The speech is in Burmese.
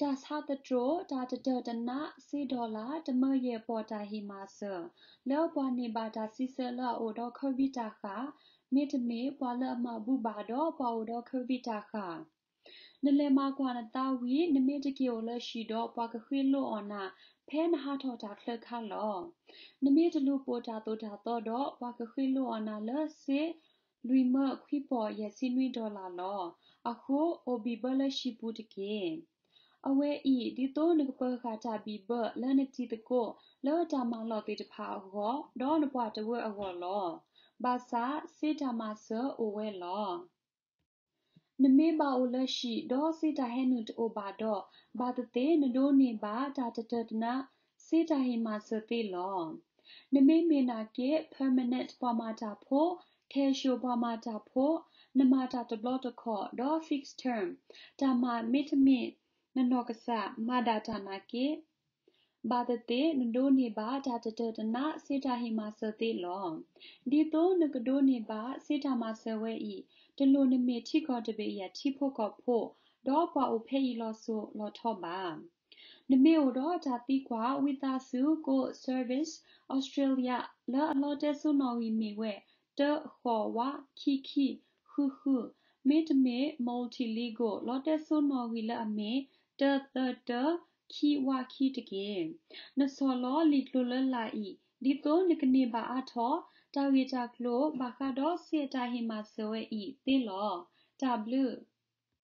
တာစာတတရိုတာတတတနာစီဒေါ်လာတမရဲ့ပေါ်တာဟီမာဆာလောပွားနေပါတာစီဆလာအိုတော့ခဝိတာခာမေတမေပွာလအမဘူပါတော့ပွာအိုတော့ခဝိတာခာနလေမာကွာနတာဝီနမေတကီအိုလရှိတော့ပွာကခွေလို့အနာဖဲနဟာထောတာခလခါလောနမေတလူပိုတာတိုတာတော့တော့ပွာကခွေလို့အနာလစေလူမခွိပေါ်ရစီနွီဒေါ်လာလောအခုအိုဘီဘလရှိပူတကေ အဝဲဤဒီတိုနကပခါတာဘီဘလနတီတကိုလောတာမလောတေတဖာဟောဒေါ်နပွားတဝဲအဟောလောဘာသာစေတာမဆာအိုဝဲလောနမေဘာအိုလရှိဒေါ်စေတာဟဲနုတိုဘာဒေါ်ဘာတတေနဒိုနေဘာတာတတတနာစေတာဟိမဆတေလောနမေမေနာကေ permanent ပွားမာတာဖို့ထဲရှိုပွားမာတာဖို့နမတာတဘလတခောဒေါ် fixed term တာမမေတမေ နနောကဆာမာဒတာနာကေဘာတတေနဒိုနေဘာတာတတတနာစေတာဟိမဆတေလောဒီတိုနကဒိုနေဘာစေတာမဆဝဲဤတလိုနမေချိကောတပေရချိဖို့ကောဖို့ဒေါ်ပွားအိုဖေးလောဆိုလောထောပါနမေအိုတော့ဂျာတိကွာဝိတာစုကို service australia လာအလောတဲဆုနော်ဝီမီဝဲတခေါ်ဝခီခီခုခုမေတမေ multi-legal လောတဲဆုနော်ဝီလာအမေ တတတခီဝခီတကေနဆောလောလီကလိုလလာဤဒီတိုနကနေပါအထောတာဝေတာကလိုဘာခါတော့စေတာဟီမာဆွဲဤတေလော W